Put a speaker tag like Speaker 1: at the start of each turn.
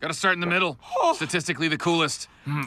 Speaker 1: Gotta start in the middle. Oh. Statistically the coolest. Hmm.